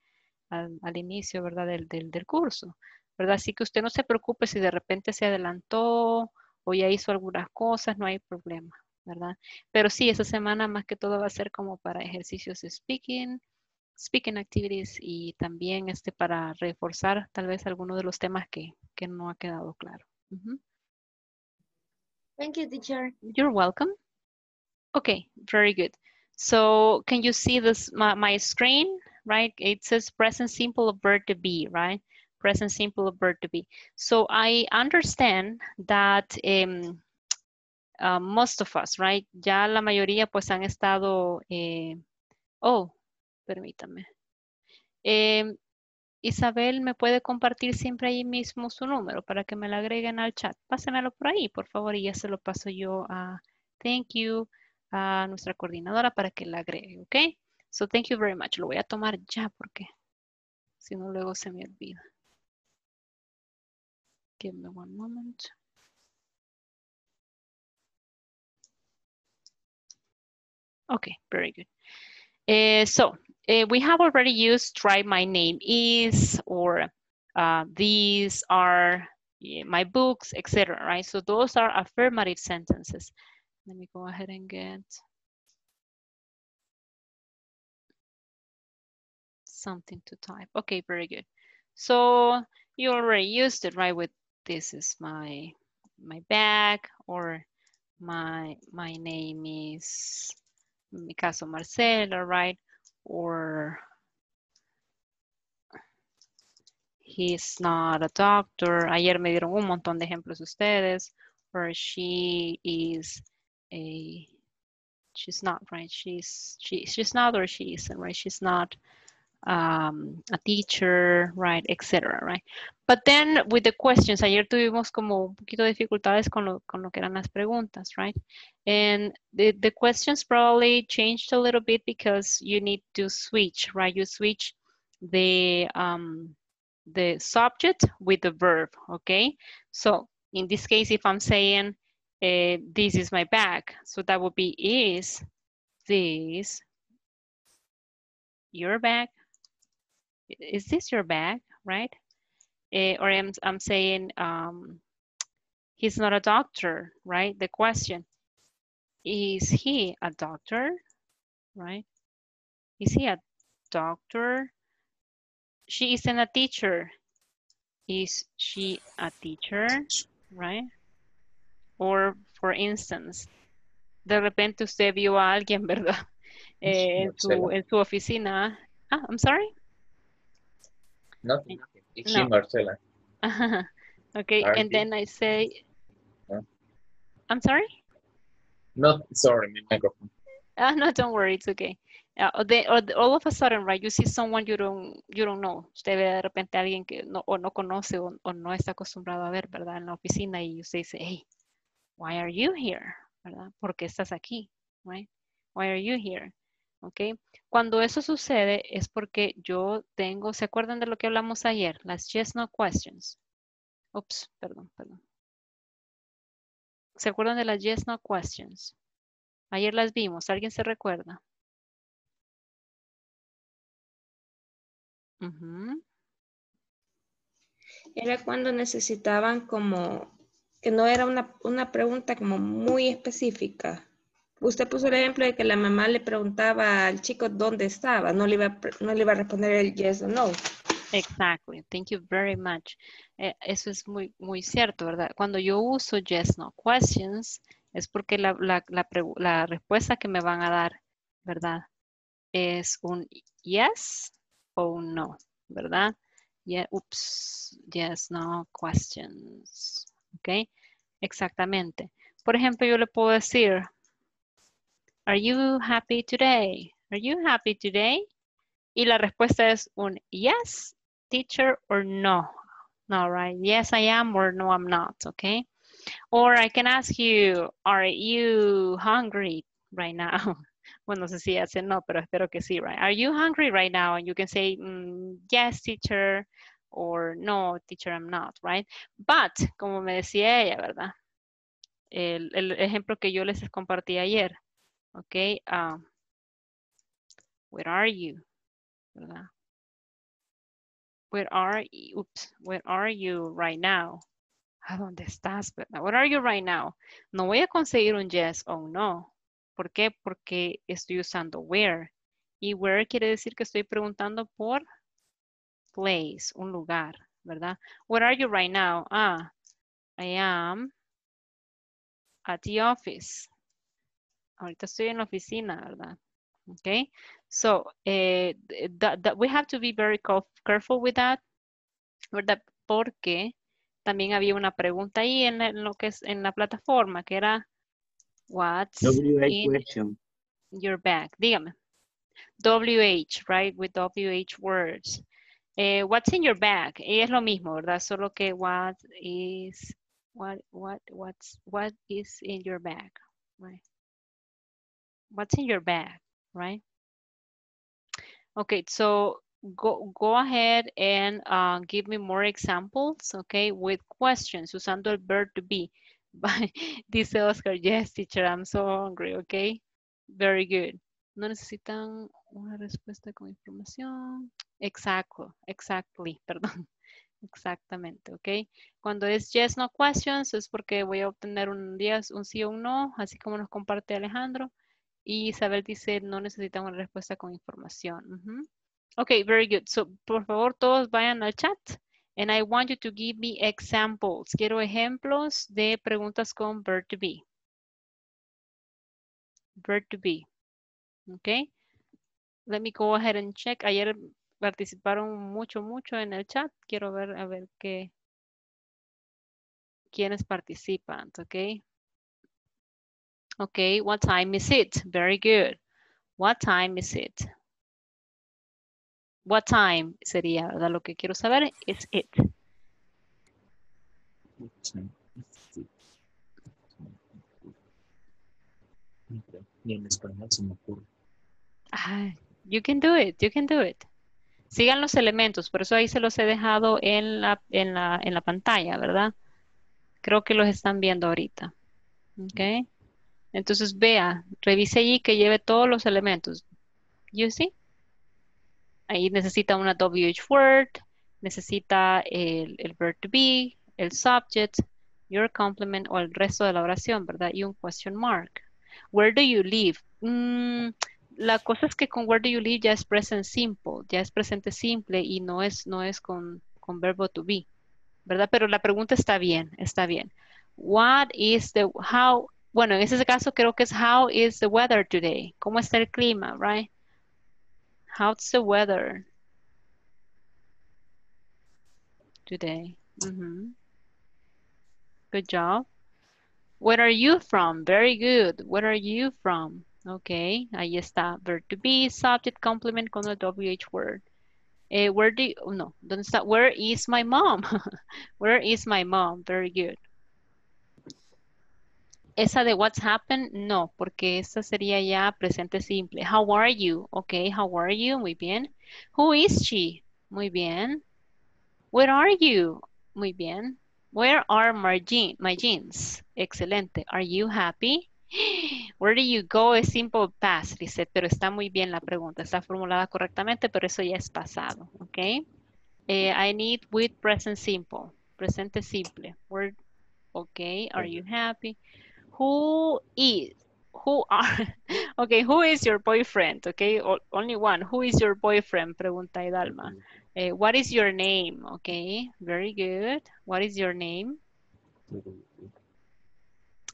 al, al inicio, ¿verdad? Del, del, del curso, ¿verdad? Así que usted no se preocupe si de repente se adelantó o ya hizo algunas cosas, no hay problema, ¿verdad? Pero sí, esa semana más que todo va a ser como para ejercicios de speaking, speaking activities y también este para reforzar tal vez algunos de los temas que, que no ha quedado claro. Thank you, teacher. You're welcome. Okay, very good. So can you see this my, my screen, right? It says present simple of verb to be, right? Present simple of verb to be. So I understand that um, uh, most of us, right? Ya la mayoría pues han estado, eh, oh, permítame. Em, Isabel, ¿me puede compartir siempre ahí mismo su número para que me lo agreguen al chat? Pásenmelo por ahí, por favor, y ya se lo paso yo a Thank you, a nuestra coordinadora para que la agregue, ¿ok? So thank you very much. Lo voy a tomar ya porque si no luego se me olvida. Give me one moment. Okay, very good. Uh, so uh, we have already used try my name is or uh, these are my books, etc. Right? So those are affirmative sentences. Let me go ahead and get something to type. Okay, very good. So you already used it, right? With this is my my bag or my my name is caso Marcela, right? Or he's not a doctor. Ayer me dieron un montón de ejemplos ustedes. Or she is a, she's not, right? She's, she, she's not or she isn't, right? She's not um, a teacher, right? Etc., right? But then with the questions, ayer tuvimos como un poquito de dificultades con lo, con lo que eran las preguntas, right? And the, the questions probably changed a little bit because you need to switch, right? You switch the, um, the subject with the verb, okay? So in this case, if I'm saying, uh, this is my bag, so that would be is this your bag? Is this your bag, right? Uh, or I'm, I'm saying, um, he's not a doctor, right? The question, is he a doctor, right? Is he a doctor? She isn't a teacher. Is she a teacher, right? Or for instance, de repente usted vio a alguien, ¿verdad? Eh, en, su, en su oficina. Ah, I'm sorry. Nothing. It's No. she, Marcela. okay, Are and you- then I say, No. I'm sorry? Not sorry, mi microphone. Ah, no, don't worry, it's okay. Uh, they, or all of a sudden, right, you see someone you don't, you don't know. Usted ve de repente a alguien que no, o no conoce o, o no está acostumbrado a ver, ¿verdad? En la oficina y usted dice, hey, why are you here? ¿Verdad? ¿Por qué estás aquí? Right? Why are you here? ¿Ok? Cuando eso sucede es porque yo tengo, ¿se acuerdan de lo que hablamos ayer? Las yes, no questions. Ups, perdón, perdón. ¿Se acuerdan de las yes, no questions? Ayer las vimos, ¿alguien se recuerda? Era cuando necesitaban como, que no era una, una pregunta como muy específica. Usted puso el ejemplo de que la mamá le preguntaba al chico dónde estaba, no le iba, no le iba a responder el yes o no. Exactly. Thank you very much. Eh, eso es muy, muy cierto, ¿verdad? Cuando yo uso yes, no questions, es porque la, la, la respuesta que me van a dar, ¿verdad? Es un yes o un no, ¿verdad? Yeah, oops, yes, no questions. ¿Ok? Exactamente. Por ejemplo, yo le puedo decir, Are you happy today? Are you happy today? Y la respuesta es un yes, teacher, or no. No, right? Yes, I am, or no, I'm not, okay? Or I can ask you, are you hungry right now? Bueno, no sé si hace no, pero espero que sí, right? Are you hungry right now? And you can say, mm, yes, teacher, or no, teacher, I'm not, right? But, como me decía ella, ¿verdad? El, el ejemplo que yo les compartí ayer, ¿ok? ah, where are you? Where are you? Oops, where are you right now? ¿A dónde estás? verdad? Where are you right now? No voy a conseguir un yes o un no. ¿Por qué? Porque estoy usando where. Y where quiere decir que estoy preguntando por place, un lugar, ¿verdad? Where are you right now? Ah, I am at the office. Ahorita estoy en la oficina, ¿verdad? Okay, so eh, that, that we have to be very careful with that, ¿verdad? Porque también había una pregunta ahí en, el- lo que es en la plataforma que era what's WH in question. your bag. Dígame. WH, right? With WH words. Eh, what's in your bag? Y es lo mismo, ¿verdad? Solo que what is what what what's what is in your bag, right? What's in your bag, right? Okay, so go go ahead and uh, give me more examples, okay, with questions usando el verb to be. Dice Oscar, yes, teacher, I'm so hungry, okay? Very good. No necesitan una respuesta con información. Exacto, exactly, perdón. Exactamente, ¿ok? Cuando es yes, no questions es porque voy a obtener un yes, un sí o un no, así como nos comparte Alejandro. Y Isabel dice, no necesitan una respuesta con información. Ujú. Ok, very good. So, por favor, todos vayan al chat. And I want you to give me examples. Quiero ejemplos de preguntas con verb to be. Verb to be. Ok. Let me go ahead and check. Ayer participaron mucho, mucho en el chat. Quiero ver, a ver qué, quiénes participan, ok? Ok, what time is it? Very good. What time is it? What time sería, ¿verdad? Lo que quiero saber es it. Ni en español se me ocurre. Ay, you can do it, you can do it. Sigan los elementos, por eso ahí se los he dejado en la, en la, en la pantalla, ¿verdad? Creo que los están viendo ahorita. Ok. Entonces vea, revise allí que lleve todos los elementos. You see? Ahí necesita una WH word, necesita el, el verb to be, el subject, your complement o el resto de la oración, ¿verdad? Y un question mark. Where do you live? Mm, la cosa es que con where do you live ya es present simple, ya es presente simple y no es, no es con, con verbo to be, ¿verdad? Pero la pregunta está bien, está bien. What is the, how, bueno, en ese caso creo que es how is the weather today? ¿Cómo está el clima, right? How's the weather today? Mhm. Good job. Where are you from? Very good. Where are you from? Okay, ahí está. Verb to be, subject, complement con el WH word. Eh, where do you, no, ¿dónde está? Where is my mom? Where is my mom? Very good. Esa de what's happened, no, porque esa sería ya presente simple. How are you? Okay, how are you? Muy bien. Who is she? Muy bien. Where are you? Muy bien. Where are my, my jeans? Excelente. Are you happy? Where do you go? Es simple past, dice, pero está muy bien la pregunta. Está formulada correctamente, pero eso ya es pasado. ¿Ok? Eh, I need with present simple. Presente simple. Where, ok. Are you happy? Who is? who are, okay, who is your boyfriend? Okay, o only one. Who is your boyfriend? Pregunta Idalma. Eh, what is your name? Okay, very good. What is your name?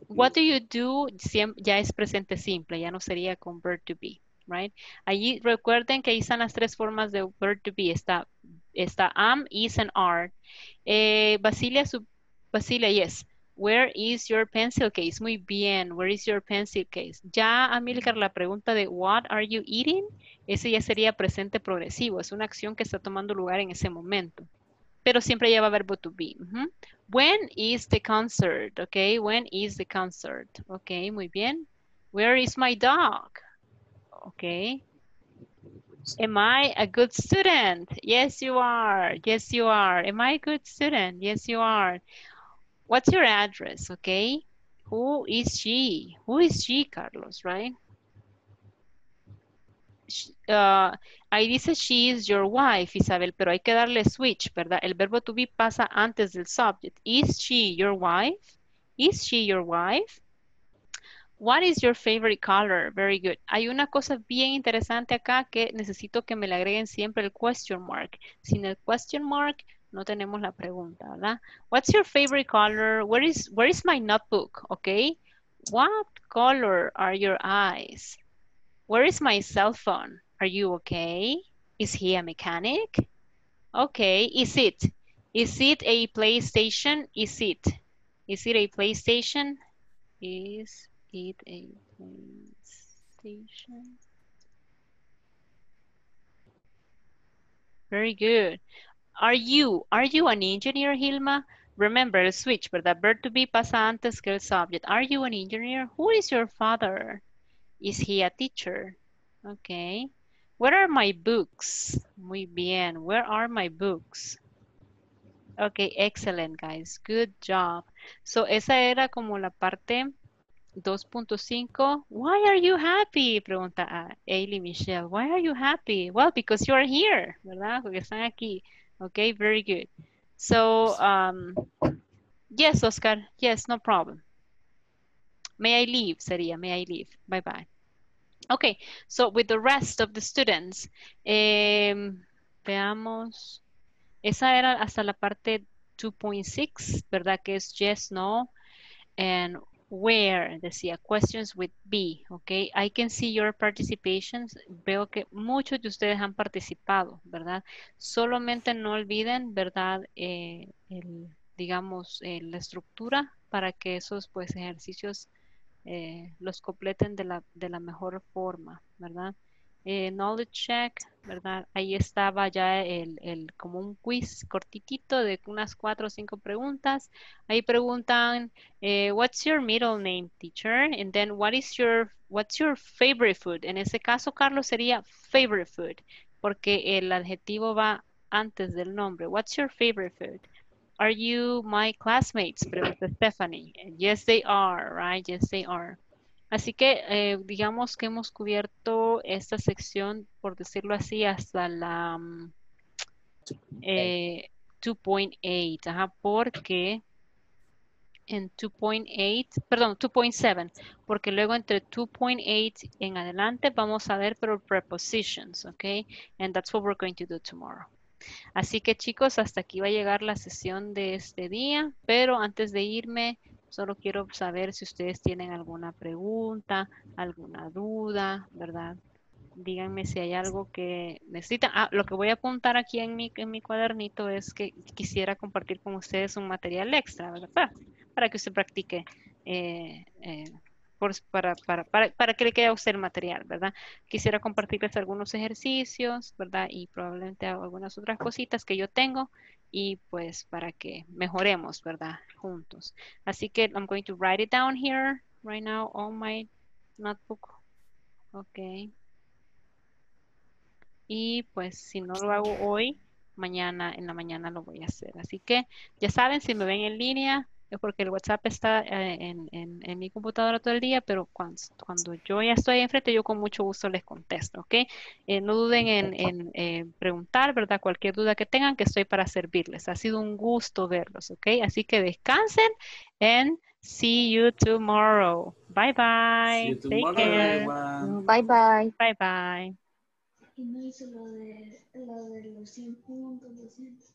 What do you do? Ya es presente simple, ya no sería con verb to be, right? Allí recuerden que ahí están las tres formas de verb to be. Está, está am, is, and are. Eh, Basilia, su, Basilia, yes. Where is your pencil case? Muy bien. Where is your pencil case? Ya, Amilcar, la pregunta de what are you eating? Ese ya sería presente progresivo. Es una acción que está tomando lugar en ese momento. Pero siempre lleva verbo to be. When is the concert? Okay, when is the concert? Okay, muy bien. Where is my dog? Okay. Am I a good student? Yes, you are. Yes, you are. Am I a good student? Yes, you are. What's your address? Okay. Who is she? Who is she, Carlos, right? Uh, ahí dice she is your wife, Isabel, pero hay que darle switch, ¿verdad? El verbo to be pasa antes del subject. Is she your wife? Is she your wife? What is your favorite color? Very good. Hay una cosa bien interesante acá que necesito que me le agreguen siempre el question mark. Sin el question mark no tenemos la pregunta, ¿verdad? What's your favorite color? Where is, where is my notebook? Okay. What color are your eyes? Where is my cell phone? Are you okay? Is he a mechanic? Okay, is it? Is it a PlayStation? Is it? Is it a PlayStation? Is it a PlayStation? Very good. Are you? Are you an engineer, Hilma? Remember, switch, ¿verdad? Verb to be pasa antes que el subject. Are you an engineer? Who is your father? Is he a teacher? Okay. Where are my books? Muy bien. Where are my books? Okay, excellent, guys. Good job. So, esa era como la parte 2.5. Why are you happy? Pregunta a Ailey Michelle. Why are you happy? Well, because you are here, ¿verdad? Porque están aquí. Okay, very good. So, um, yes, Oscar. Yes, no problem. May I leave? Sería, may I leave? Bye-bye. Okay, so with the rest of the students, veamos, esa era hasta la parte 2.6, ¿verdad? Que es yes, no, and where, decía, questions with B, ok. I can see your participations. Veo que muchos de ustedes han participado, ¿verdad? Solamente no olviden, ¿verdad? Eh, el, digamos, eh, la estructura para que esos, pues, ejercicios eh, los completen de la, de la mejor forma, ¿verdad? Eh, knowledge check, ¿verdad? Ahí estaba ya el, el, como un quiz cortitito de unas cuatro o cinco preguntas. Ahí preguntan, eh, what's your middle name, teacher? And then what is your, what's your favorite food? En ese caso, Carlos, sería favorite food, porque el adjetivo va antes del nombre. What's your favorite food? Are you my classmates? Pregunta Stephanie. Yes, they are, right? Yes, they are. Así que eh, digamos que hemos cubierto esta sección, por decirlo así, hasta la um, eh, 2.8, ajá, porque en 2.8, perdón, 2.7, porque luego entre 2.8 en adelante vamos a ver pero prepositions, ok? And that's what we're going to do tomorrow. Así que chicos, hasta aquí va a llegar la sesión de este día, pero antes de irme, solo quiero saber si ustedes tienen alguna pregunta, alguna duda, ¿verdad? Díganme si hay algo que necesitan. Ah, lo que voy a apuntar aquí en mi, en mi cuadernito es que quisiera compartir con ustedes un material extra, ¿verdad? Para que usted practique eh, eh, para, para, para, para, que le quede a usted el material, ¿verdad? Quisiera compartirles algunos ejercicios, ¿verdad? Y probablemente algunas otras cositas que yo tengo y pues para que mejoremos, ¿verdad? Juntos. Así que I'm going to write it down here right now on my notebook. Ok. Y pues si no lo hago hoy, mañana en la mañana lo voy a hacer. Así que ya saben, si me ven en línea, porque el WhatsApp está eh, en, en- en mi computadora todo el día, pero cuando, cuando yo ya estoy enfrente, yo con mucho gusto les contesto, ¿ok? Eh, no duden en, en, eh, preguntar, ¿verdad? Cualquier duda que tengan, que estoy para servirles. Ha sido un gusto verlos, ¿ok? Así que descansen and see you tomorrow. Bye bye. See you Take tomorrow, care. Bye bye. Bye bye. Y no hizo lo de, lo de los 100 puntos, 200.